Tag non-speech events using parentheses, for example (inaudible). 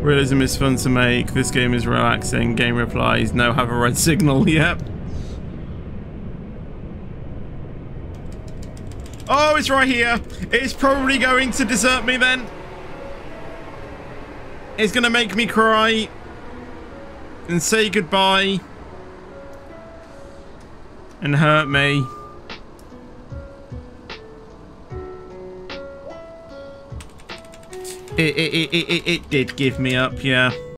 Realism is fun to make. This game is relaxing. Game replies, no, have a red (laughs) signal. Yep. Oh, it's right here. It's probably going to desert me then. It's going to make me cry. And say goodbye. And hurt me. It, it, it, it, it did give me up, yeah.